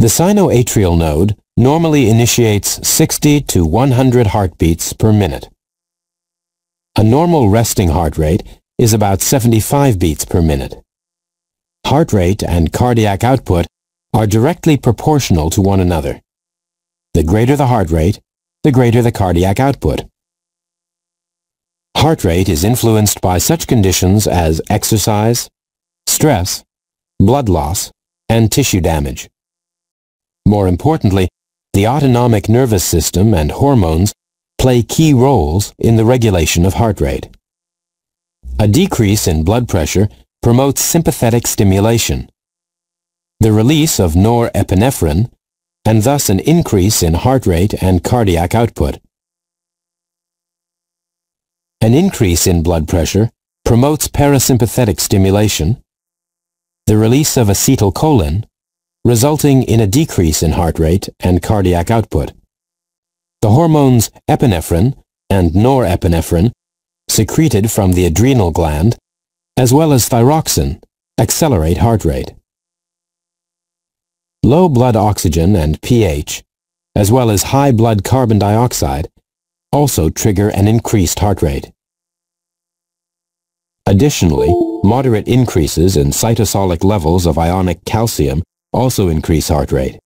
The sinoatrial node normally initiates 60 to 100 heartbeats per minute. A normal resting heart rate is about 75 beats per minute. Heart rate and cardiac output are directly proportional to one another. The greater the heart rate, the greater the cardiac output. Heart rate is influenced by such conditions as exercise, stress, blood loss, and tissue damage. More importantly, the autonomic nervous system and hormones play key roles in the regulation of heart rate. A decrease in blood pressure promotes sympathetic stimulation, the release of norepinephrine, and thus an increase in heart rate and cardiac output. An increase in blood pressure promotes parasympathetic stimulation, the release of acetylcholine, resulting in a decrease in heart rate and cardiac output. The hormones epinephrine and norepinephrine, secreted from the adrenal gland, as well as thyroxine, accelerate heart rate. Low blood oxygen and pH, as well as high blood carbon dioxide, also trigger an increased heart rate. Additionally, moderate increases in cytosolic levels of ionic calcium also increase heart rate.